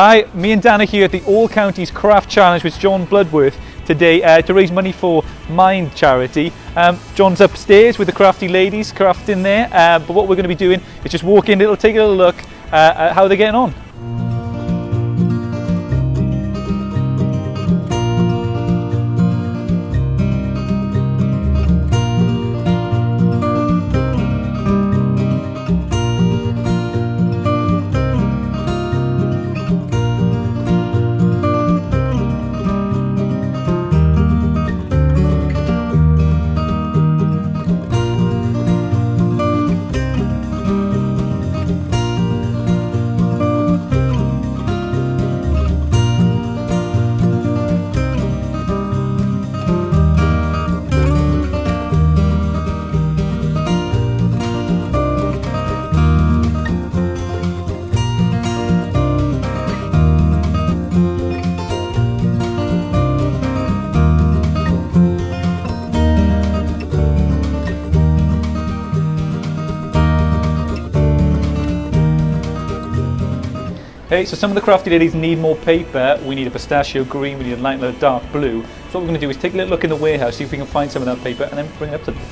Hi, me and Dan are here at the All Counties Craft Challenge with John Bloodworth today uh, to raise money for Mind Charity. Um, John's upstairs with the crafty ladies crafting there, uh, but what we're going to be doing is just walk in, little, take a little look uh, at how they're getting on. Okay, so some of the crafty ladies need more paper. We need a pistachio green, we need a light a dark blue. So what we're going to do is take a little look in the warehouse, see if we can find some of that paper, and then bring it up to them.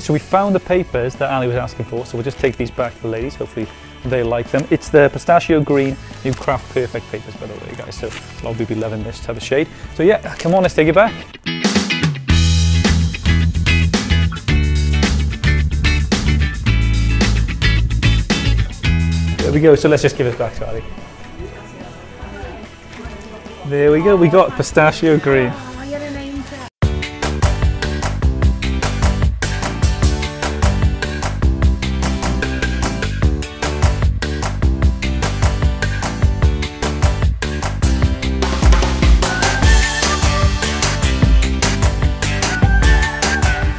So we found the papers that Ali was asking for, so we'll just take these back to the ladies, hopefully they like them. It's the pistachio green new Craft Perfect papers, by the way, guys, so a people be loving this type of shade. So yeah, come on, let's take it back. There we go, so let's just give it back to Ali. There we go, we got pistachio green.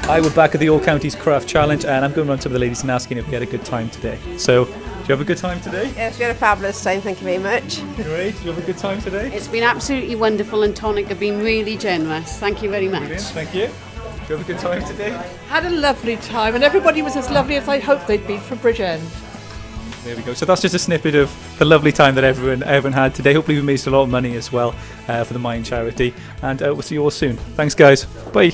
Hi, we're back at the All Counties Craft Challenge, and I'm going around to the ladies and asking if we had a good time today. So, do you have a good time today? Yes, we had a fabulous time, thank you very much. Great. Do you have a good time today? It's been absolutely wonderful, and Tonic have been really generous. Thank you very much. Brilliant. Thank you. Do you have a good time today? Had a lovely time, and everybody was as lovely as I hoped they'd be from Bridgend. There we go. So that's just a snippet of the lovely time that everyone everyone had today. Hopefully, we made a lot of money as well uh, for the Mind charity, and uh, we'll see you all soon. Thanks, guys. Bye.